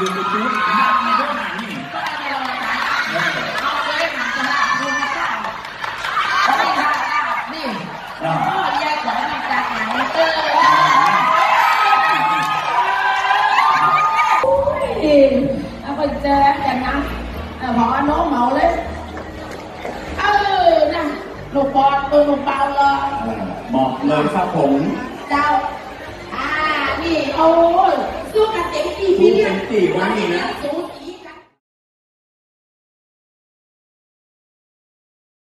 ยังดูไปชุดหนักในเรื่องไหนนี่อ่าเอาไปเจออย่างนั้นพอน้มเมาเลย เออนะหนูปอดตัวหนูเบาเลยเหมาะเลยครับผม เจ้า อ่า นี่ โอ้ย สู้กับเต็